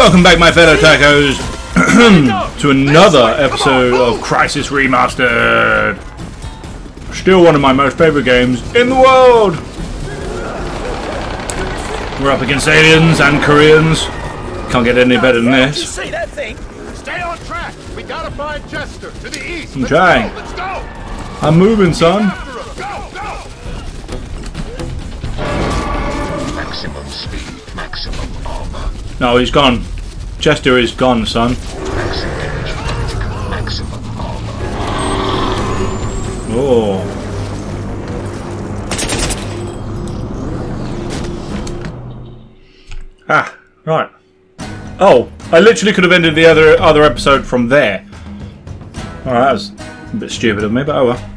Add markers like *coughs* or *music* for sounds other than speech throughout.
Welcome back, my fellow tacos, *clears throat* to another episode of Crysis Remastered. Still one of my most favorite games in the world. We're up against aliens and Koreans. Can't get any better than this. that thing? Stay on track. We gotta find Jester to the east. I'm trying. I'm moving, son. No, he's gone. Jester is gone, son. Oh. Ah, right. Oh, I literally could have ended the other other episode from there. Alright, that was a bit stupid of me, but oh well.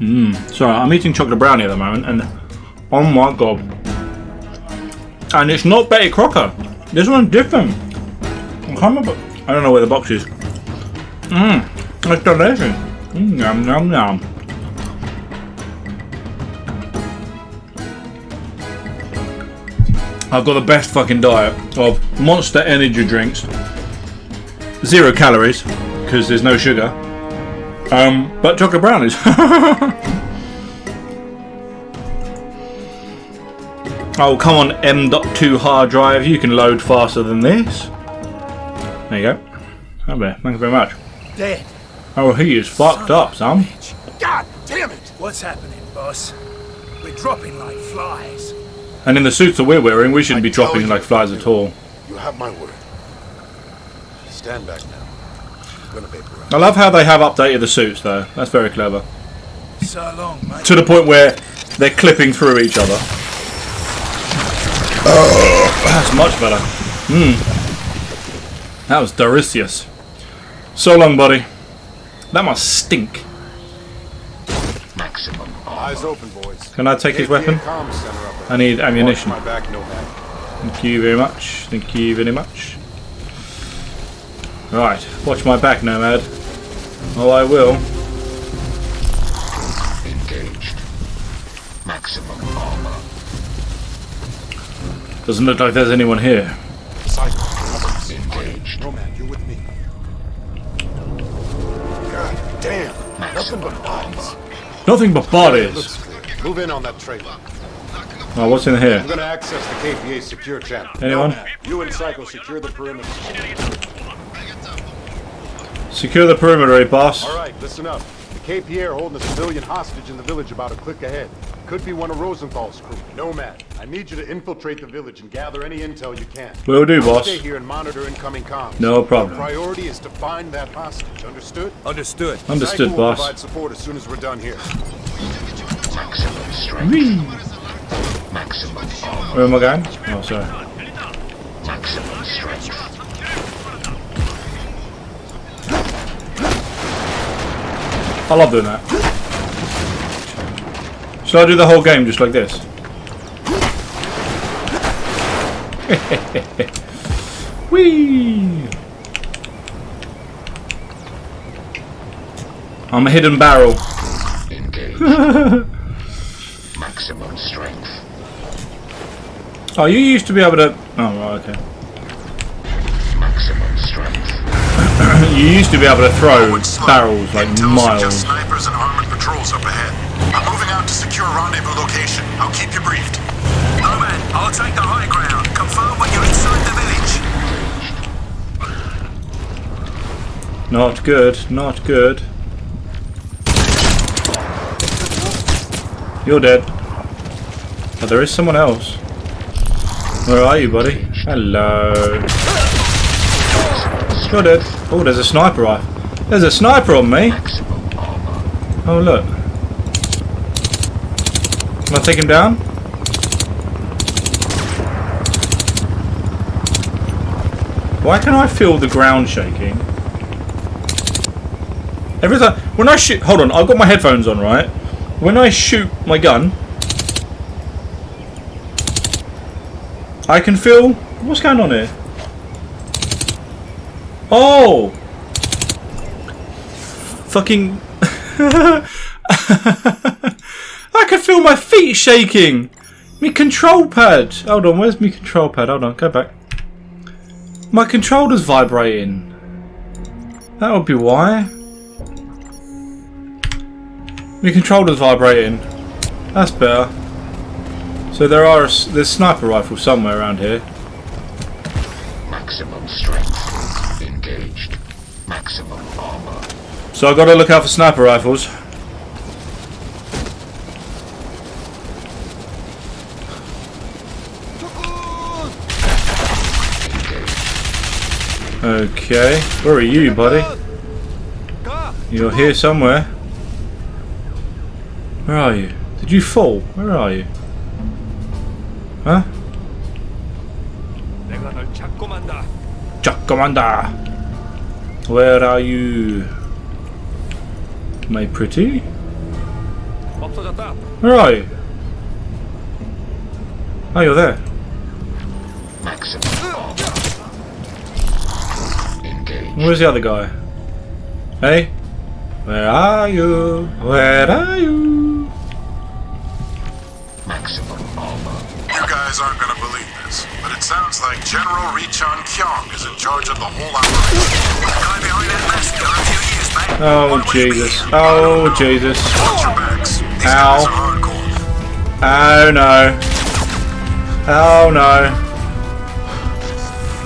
Mmm. Sorry, I'm eating chocolate brownie at the moment, and oh my god. And it's not Betty Crocker. This one's different. I can't remember. I don't know where the box is. Mmm. It's delicious. Mm, yum, yum, yum. I've got the best fucking diet of monster energy drinks. Zero calories, because there's no sugar. Um, but chocolate brownies. *laughs* oh, come on, M.2 hard drive. You can load faster than this. There you go. Oh, there. Thank you very much. Dead. Oh, he is fucked up, son. God damn it. What's happening, boss? We're dropping like flies. And in the suits that we're wearing, we shouldn't I be dropping like flies at all. You have my word. Stand back now. I'm gonna paper out. I love how they have updated the suits, though. That's very clever. So long, mate. To the point where they're clipping through each other. That's much better. Mmm. That was delicious. So long, buddy. That must stink. Maximum. Eyes open, boys. Can I take his weapon? comm center up ahead. I need ammunition. Watch my back, Thank you very much. Thank you very much. Right, watch my back, Nomad. Oh, I will. Engaged. Maximum armor. Doesn't look like there's anyone here. Cycle. Cover. Engaged. Nomad, you're with me. God damn. Nothing but bodies. Nothing but bodies. Move in on that trailer. Oh, what's in here? I'm gonna access the KPA secure channel. Anyone? You and Psycho secure the perimeter. Secure the perimeter, eh, boss. All right, listen up. The KPA are holding a civilian hostage in the village about a click ahead. Could be one of Rosenthal's crew. Nomad, I need you to infiltrate the village and gather any intel you can. Will do, boss. Stay here and monitor incoming comms. No problem. The priority is to find that hostage. Understood? Understood. Understood, Psycho will boss. provide support as soon as we're done here. Maximum strength. Whee! Maximum armor. Where am I going? Oh, sorry. Maximum strength. I love doing that. Should I do the whole game just like this? *laughs* Whee! I'm a hidden barrel. *laughs* Maximum strength. Oh, you used to be able to. Oh, right, okay. Maximum strength. *coughs* You used to be able to throw barrels like Intel suggests miles. snipers and armored patrols up ahead. Moving out to secure rendezvous location. I'll keep you briefed. Nomad, I'll take the high ground. Confirm when you're inside the village. Not good, not good. You're dead. But there is someone else. Where are you, buddy? Hello. You're dead. Oh, there's a sniper rifle. There's a sniper on me. Oh, look. Can I take him down? Why can I feel the ground shaking? Every time when I shoot, hold on, I've got my headphones on, right? When I shoot my gun, I can feel what's going on here. Oh, fucking! *laughs* *laughs* I can feel my feet shaking. Me control pad! Hold on, where's me control pad? Hold on, go back. My controller's vibrating. That would be why. My controller's vibrating. That's better. So there are there's sniper rifles somewhere around here. Maximum strength. Engaged. Maximum armor. So I gotta look out for sniper rifles. Okay, where are you, buddy? You're here somewhere. Where are you? Did you fall? Where are you? Huh? Jack Commander! Where are you? My pretty? Where are you? Oh, you're there. Maximum. Where's the other guy? Hey? Where are you? Where are you? Maximum armor. You guys aren't gonna believe this, but it sounds like General Richon Kyong is in charge of the whole operation. The guy behind that mask got a few years, mate. Oh, One way to Jesus. Oh, Jesus. Watch your backs. These Ow. guys are hardcore. Oh, no. Oh, no.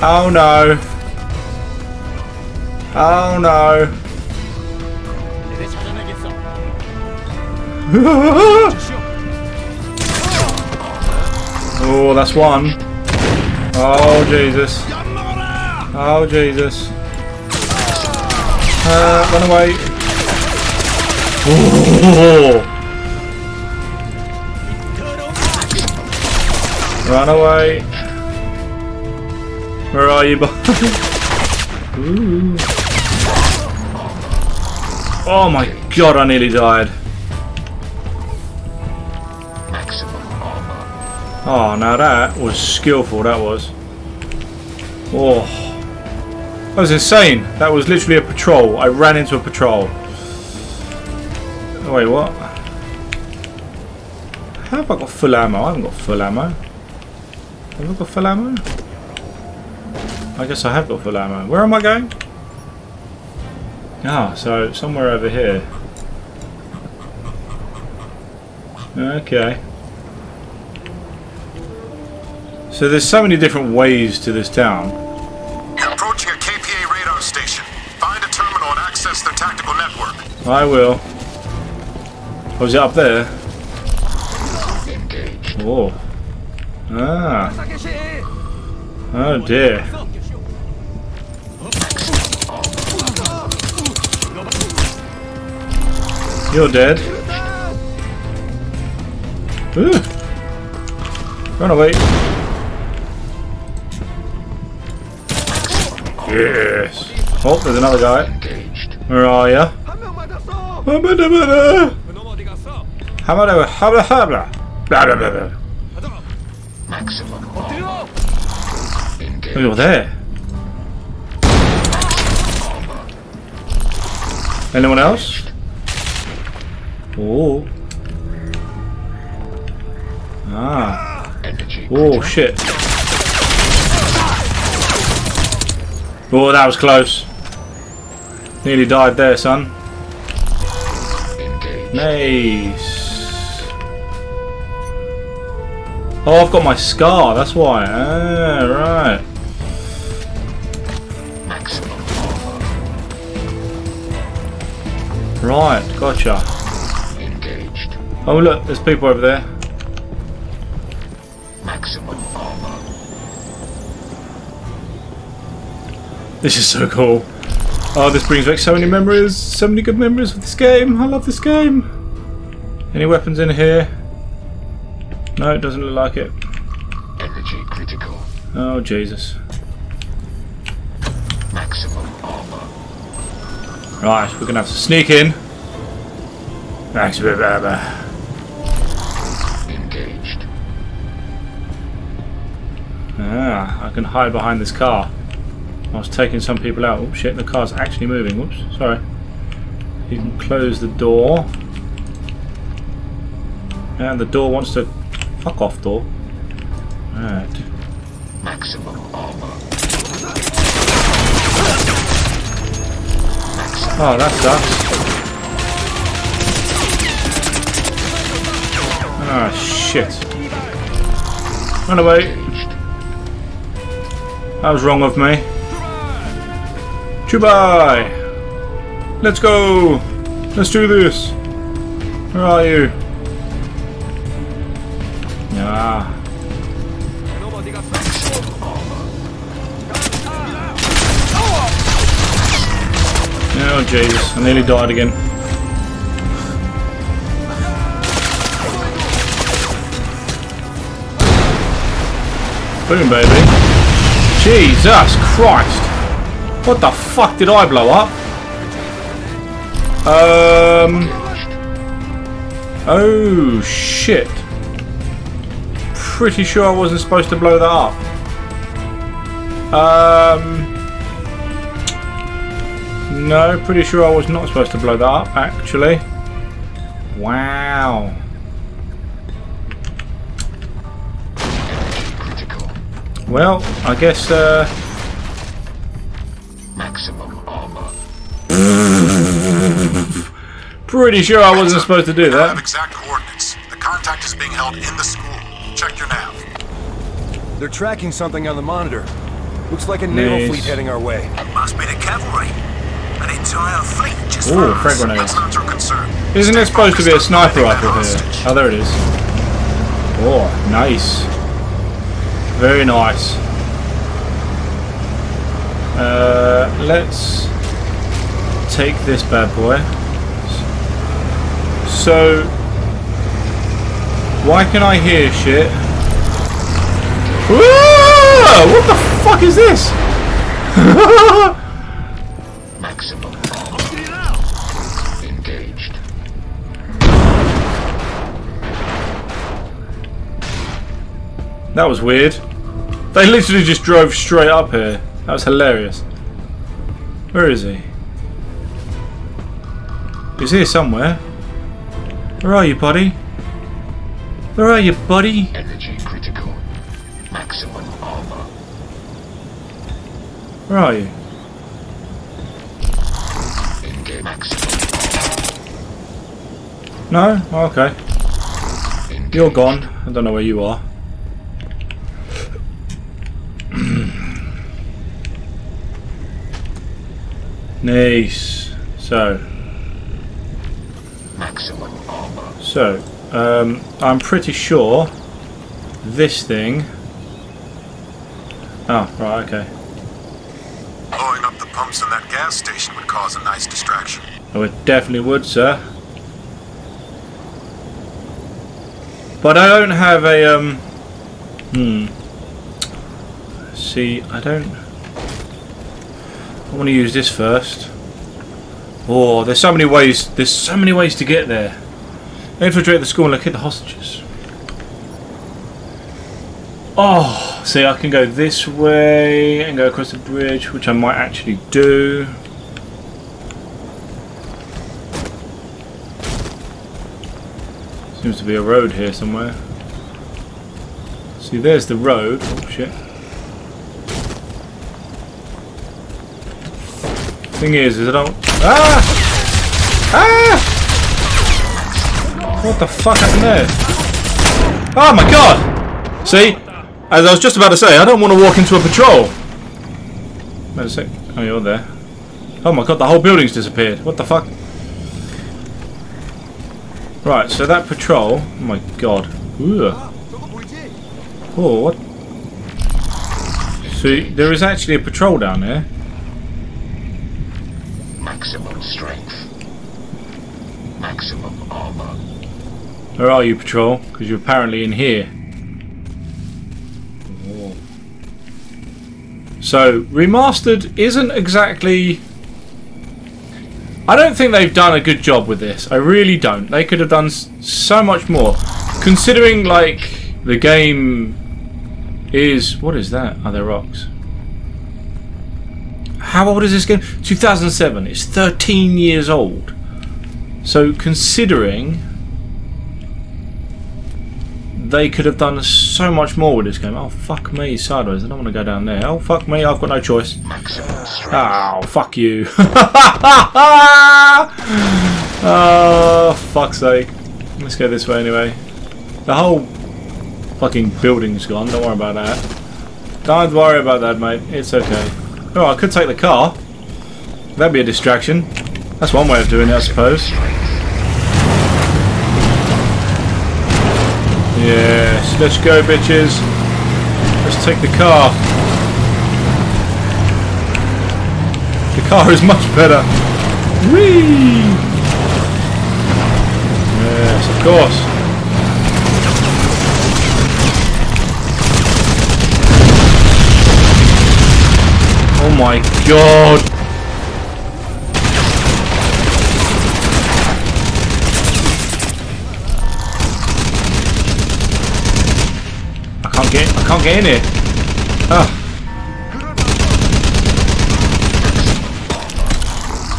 Oh, no. Oh no. *laughs* oh, that's one. Oh Jesus. Oh Jesus. Uh, run away. *laughs* Run away. Where are you, *laughs* boy? Oh my god, I nearly died. Maximum armor. Oh, now that was skillful, that was. Oh. That was insane. That was literally a patrol. I ran into a patrol. Oh, wait, what? How have I got full ammo? I haven't got full ammo. Have I got full ammo? I guess I have got full ammo. Where am I going? Ah, so somewhere over here. Okay. So there's so many different ways to this town. Approaching a KPA radar station. Find a terminal and access their tactical network. I will. Was oh, it up there? Oh. Ah. Oh dear. You're dead. Ooh. Run away. Yes. Oh, there's another guy. Where are ya? Hamada hamada hamada hamada. Blah blah blah blah. Maximum. Oh, you're there. Anyone else? Oh. Ah. Oh shit. Oh, that was close. Nearly died there, son. Nice. Oh, I've got my scar. That's why. Ah, right. Maximum. Right. Gotcha. Oh, look. There's people over there. Maximum armor. This is so cool. Oh, this brings back so many memories. So many good memories of this game. I love this game. Any weapons in here? No, it doesn't look like it. Energy critical. Oh, Jesus. Maximum armor. Right, we're going to have to sneak in. Thanks, blah, Ah, I can hide behind this car. I was taking some people out. Oh shit, the car's actually moving. Whoops, sorry. You can close the door. And the door wants to Fuck off, door. Alright. Maximum armor. Oh, that sucks. Ah, shit. Run away. That was wrong of me. Chubai! Let's go! Let's do this! Where are you? Ah. Oh jeez, I nearly died again. Boom, baby. Jesus Christ! What the fuck did I blow up? Um. Oh shit. Pretty sure I wasn't supposed to blow that up. Um. No, pretty sure I was not supposed to blow that up, actually. Wow. Well, I guess, uh, Maximum armor. *laughs* pretty sure I wasn't supposed to do I have that. exact coordinates. The contact is being held in the school. Check your nav. They're tracking something on the monitor. Looks like a naval Nice. fleet heading our way. It Must be the cavalry. An entire fleet just Ooh, for us. frag grenades. That's not your concern. Isn't there supposed to be a sniper rifle here? Oh, there it is. Oh, nice. Very nice. Uh, let's take this bad boy. So, why can I hear shit? Whoa! What the fuck is this? *laughs* Maximum. Engaged. That was weird. They literally just drove straight up here. That was hilarious. Where is he? He's here somewhere. Where are you, buddy? Where are you, buddy? Energy critical. Maximum armor. Where are you? Engage. Maximum No? Oh, okay. You're gone. I don't know where you are. Nice. So, Maximum armor. So, um, I'm pretty sure this thing. Oh, right, okay. Blowing up the pumps in that gas station would cause a nice distraction. Oh, it definitely would, sir. But I don't have a, um. Hmm. See, I don't. I want to use this first. Oh, there's so many ways. There's so many ways to get there. Infiltrate the school and locate the hostages. Oh, see, I can go this way and go across the bridge, which I might actually do. Seems to be a road here somewhere. See, there's the road. Oh, shit. Thing is, is I don't. Ah! Ah! What the fuck happened there? Oh my god! See, as I was just about to say, I don't want to walk into a patrol. Wait a sec. Oh, you're there. Oh my god, the whole building's disappeared. What the fuck? Right, so that patrol. Oh my god. Ugh. Oh, what? See, there is actually a patrol down there. Maximum strength. Maximum armor. Where are you, patrol? Because you're apparently in here. Oh. So, remastered isn't exactly. I don't think they've done a good job with this. I really don't. They could have done so much more. Considering, like, the game is. What is that? Are there rocks? How old is this game? 2007. It's 13 years old. So, considering they could have done so much more with this game. Oh, fuck me, sideways. I don't want to go down there. Oh, fuck me, I've got no choice. Oh, fuck you. oh, *laughs* fuck's sake. Let's go this way anyway. The whole fucking building's gone. Don't worry about that. Don't worry about that, mate. It's okay. Oh, I could take the car. That'd be a distraction. That's one way of doing it, I suppose. Yes, let's go, bitches. Let's take the car. The car is much better. Whee! Yes, of course. Oh my god! I can't get I can't get in here. Ah.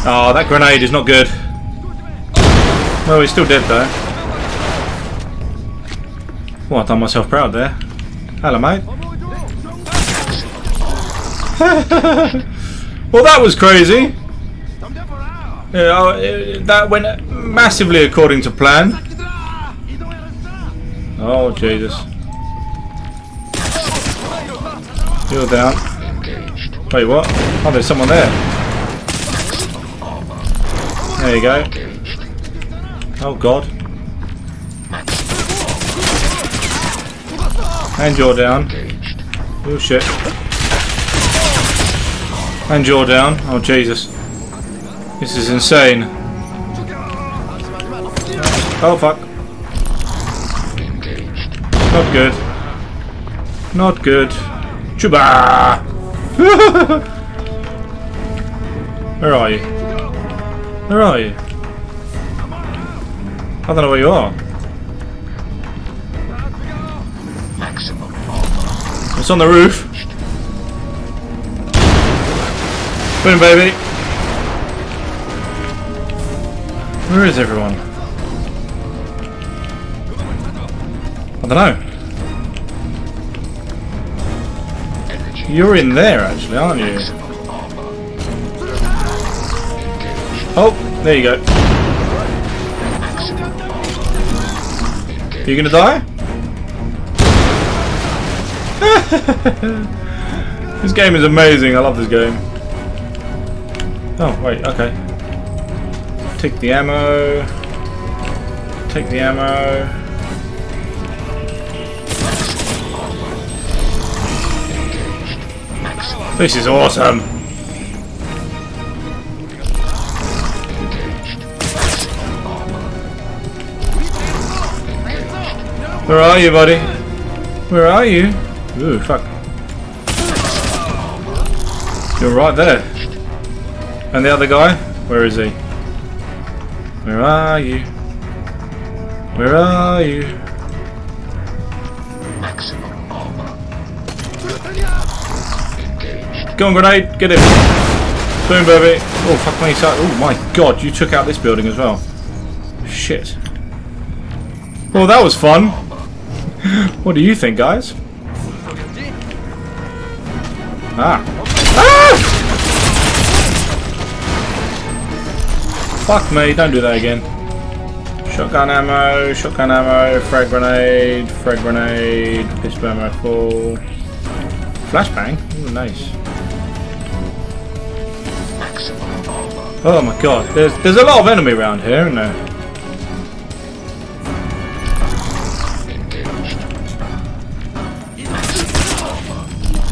Oh, that grenade is not good. Well, he's still dead though. Well, I've done myself proud there. Hello, mate. *laughs* well, that was crazy. Yeah, uh, that went massively according to plan. Oh, Jesus. You're down. Wait, what? Oh, there's someone there. There you go. Oh, God. And you're down. Oh, shit. And you're down. Oh, Jesus. This is insane. Oh, fuck. Not good. Not good. Chuba! *laughs* Where are you? Where are you? I don't know where you are. Maximum. It's on the roof. Boom, baby. Where is everyone? I don't know. You're in there, actually, aren't you? Oh, there you go. Are you gonna die? *laughs* this game is amazing. I love this game. Oh, wait, okay. Take the ammo. Take the ammo. This is awesome. Where are you, buddy? Where are you? Ooh, fuck. You're right there. And the other guy? Where is he? Where are you? Where are you? Maximum armor. Engaged. Go on, grenade! Get him! Boom, baby! Oh, fuck me. so- Oh my god, you took out this building as well. Shit. Well, that was fun. what do you think, guys? Ah! Fuck me, don't do that again. Shotgun ammo, shotgun ammo, frag grenade, frag grenade, pistol ammo full. Flashbang? Ooh, nice. Oh my god, there's there's a lot of enemy around here, isn't there?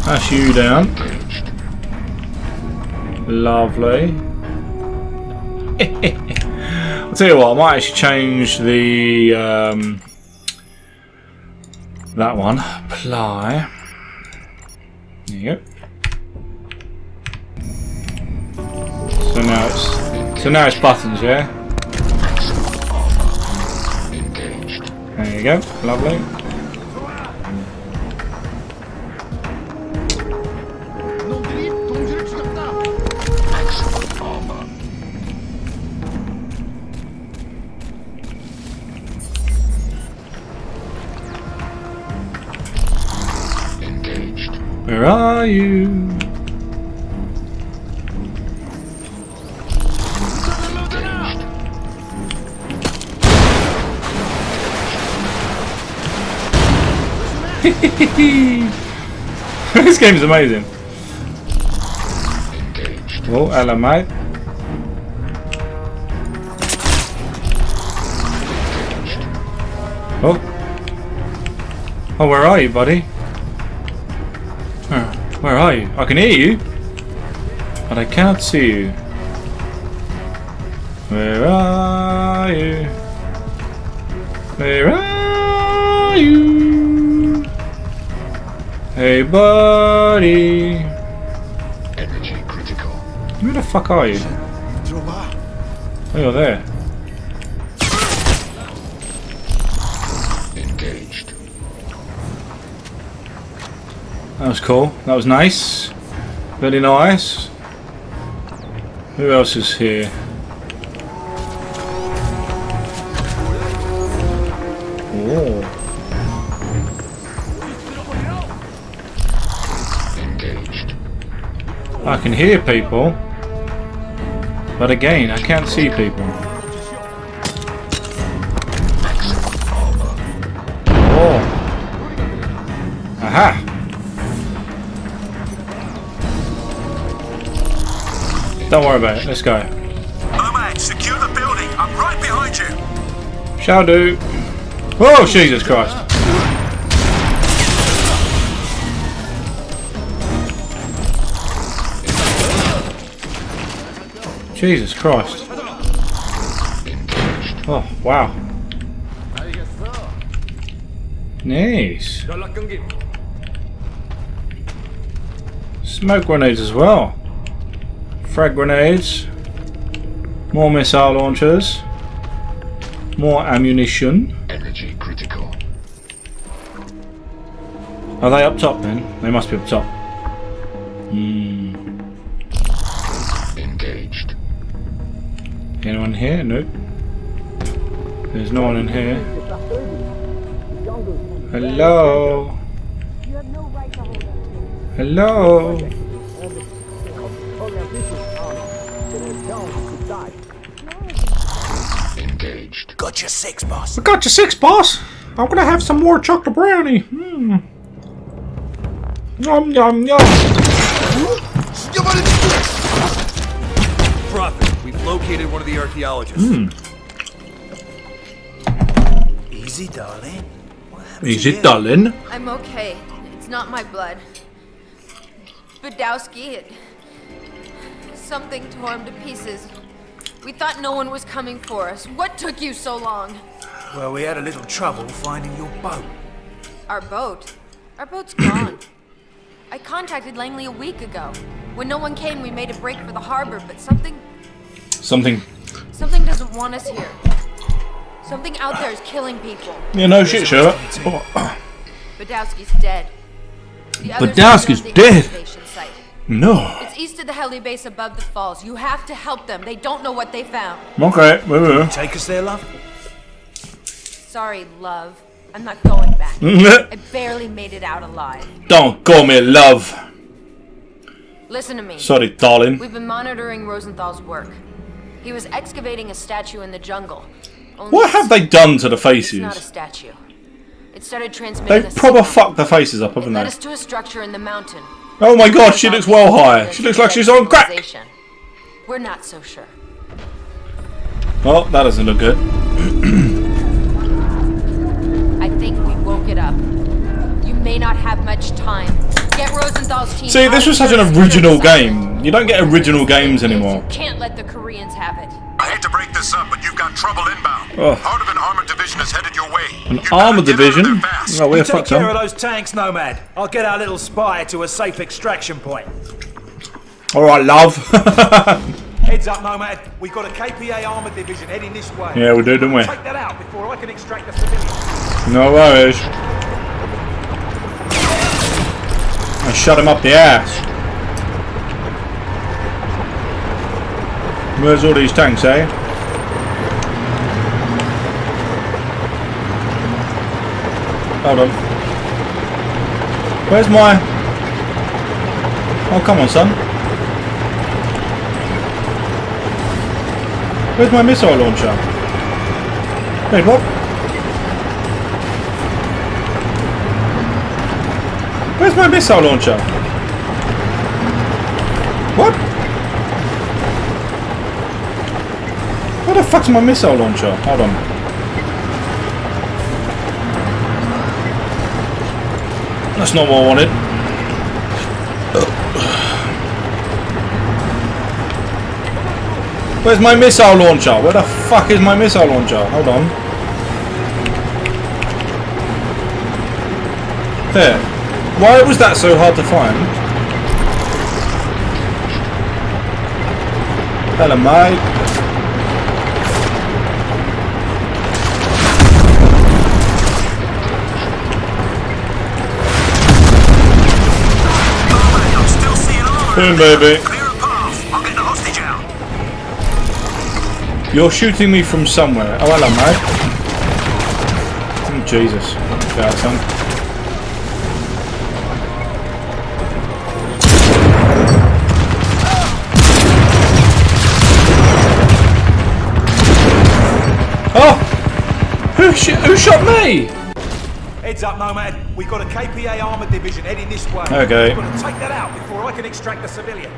That's you down. Lovely. I'll tell you what, I might actually change the um, that one. Apply. There you go. So now it's so now it's buttons, yeah. There you go. Lovely. Are you? *laughs* this game's amazing. Oh, hello. Oh. Oh, where are you, buddy? Are you? I can hear you, but I cannot see you. Where are you? Where are you? Hey, buddy. Energy critical. Where the fuck are you? Oh, you're there. That was cool. That was nice. Very nice. Who else is here? Oh. I can hear people. But again, I can't see people. Don't worry about it. Let's go. Nomad, secure the building. I'm right behind you. Shall do. Oh, Jesus Christ. Jesus Christ. Oh, wow. Nice. Smoke grenades as well. Frag grenades. More missile launchers. More ammunition. Energy critical. Are they up top then? They must be up top. Hmm. Engaged. Anyone here? Nope. There's no one in here. Hello? Hello? Engaged. Got your six, boss. I got your six, boss. I'm gonna have some more chocolate brownie. Hmm. Yum yum yum. Prophet, we've located one of the archaeologists. Hmm. Easy, darling. What happened Is to it you? darling? I'm okay. It's not my blood. Badowski, it. Something tore him to pieces. We thought no one was coming for us. What took you so long? Well, we had a little trouble finding your boat. Our boat. Our boat's gone. I contacted Langley a week ago. When no one came, we made a break for the harbor, but something. Something. Something doesn't want us here. Something out there is killing people. Yeah, no shit, Sherlock. Badowski's dead. The others Badowski's are beyond dead? No. It's east of the heli base above the falls. You have to help them. They don't know what they found. Okay, we will. Take us there, love? Sorry, love. I'm not going back. *laughs* I barely made it out alive. Don't call me love. Listen to me. Sorry, darling. We've been monitoring Rosenthal's work. He was excavating a statue in the jungle. Only What have they done to the faces? It's not a statue. It started transmitting They've a proper signal. fucked the faces up, haven't led they? us to a structure in the mountain. Oh my god, she looks well higher. She looks like she's on crack. We're not so sure. Oh, that doesn't look good. I think we woke it up. You may not have much time. Get Rosenthal's team. See, this was such an original game. You don't get original games anymore. You can't let the Koreans have it. I hate to break this up, but you've got trouble inbound. Oh. Part of an armored division is headed your way. An You armored get out of division? No, oh, we're You take fucked care of those tanks, Nomad. I'll get our little spy to a safe extraction point. Alright, love. *laughs* Heads up, Nomad. We've got a KPA armored division heading this way. yeah, we do, don't we? Take that out before I can extract the civilians. No worries. I shut him up the ass. Where's all these tanks, eh? Hold on. Where's my... Oh, come on, son. Where's my missile launcher? Wait, what? Where's my missile launcher? Where the fuck's my missile launcher? Hold on. That's not what I wanted. Where's my missile launcher? Where the fuck is my missile launcher? Hold on. There. Why was that so hard to find? Hello, mate. Hostage out. You're shooting me from somewhere. Oh, hello, mate. Oh, Jesus. Out, son. Oh! Who, sh who shot me? Heads up, Nomad. We've got a KPA armored division heading this way. Okay. We've got to take that out before I can extract the civilian.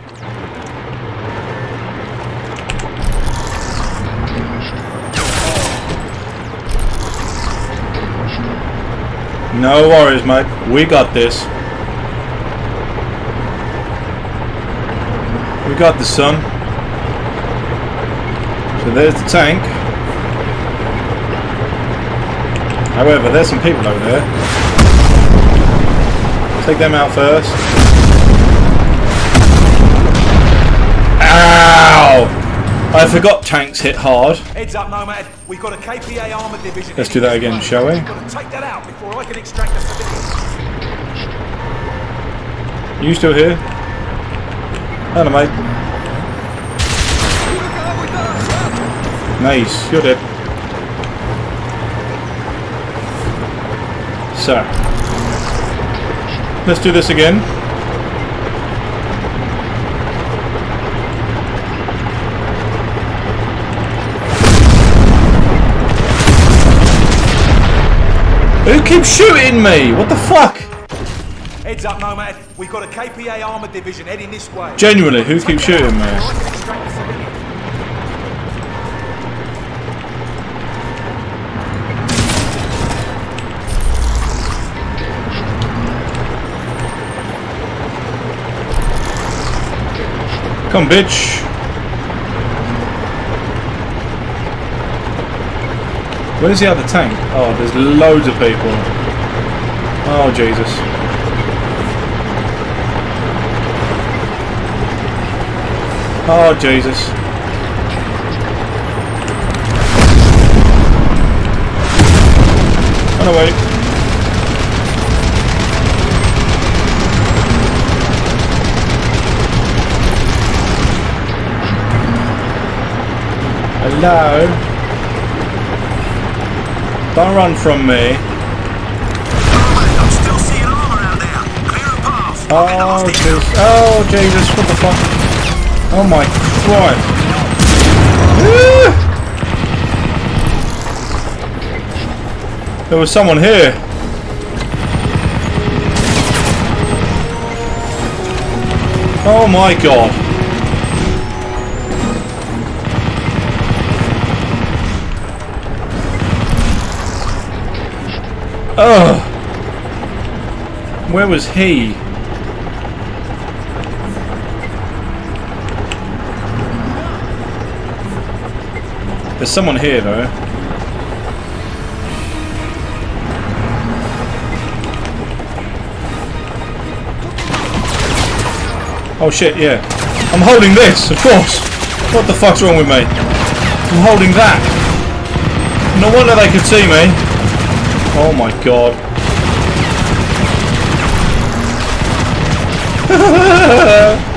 No worries, mate. We got this. We got the sun. So there's the tank. However, there's some people over there. Take them out first. Ow! I forgot tanks hit hard. Heads up, Nomad. We've got a KPA armored division. Let's do that again, shall we? We've got to take that out before I can extract the civilian. You still here? Hello, mate. Nice, you're dead. So, let's do this again. Who keeps shooting me? What the fuck? Heads up, Nomad. We've got a KPA armored division heading this way. Genuinely, who keeps shooting me? Come, bitch. Where's the other tank? Oh, there's loads of people. Oh, Jesus. Oh, Jesus. Run away. Hello? Don't run from me. I'm still seeing armor out there. Clear a path. I'll get the Oh. Jesus. Oh, Jesus. What the fuck? Oh, my Christ. Ah! *gasps* There was someone here. Oh, my God. Ugh. Where was he? There's someone here though. Oh shit, yeah. I'm holding this, of course. What the fuck's wrong with me? I'm holding that. No wonder they could see me. Oh my god. *laughs*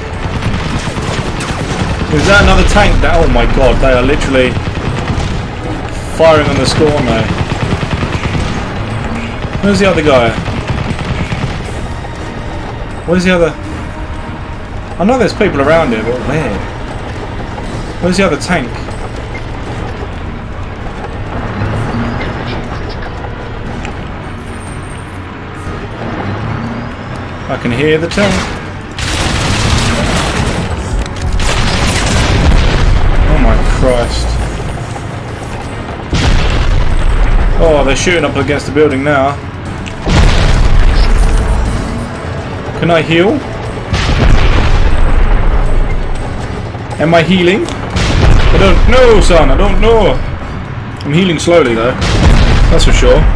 Is that another tank? That, oh my god, they are literally firing on the score eh? now. Where's the other guy? Where's the other? I know there's people around here, but where? Where's the other tank? I can hear the tank. Oh my Christ. Oh, they're shooting up against the building now. Can I heal? Am I healing? I don't know, son. I don't know. I'm healing slowly, though. That's for sure.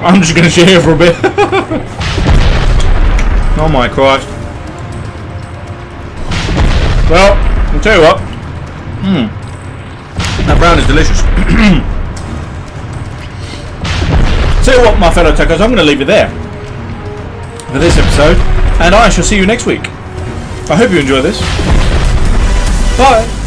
I'm just gonna sit here for a bit. *laughs* oh my Christ. Well, I'll tell you what. Hmm. That brown is delicious. *clears throat* tell you what, my fellow tacos, I'm to leave it there for this episode, and I shall see you next week. I hope you enjoy this. Bye.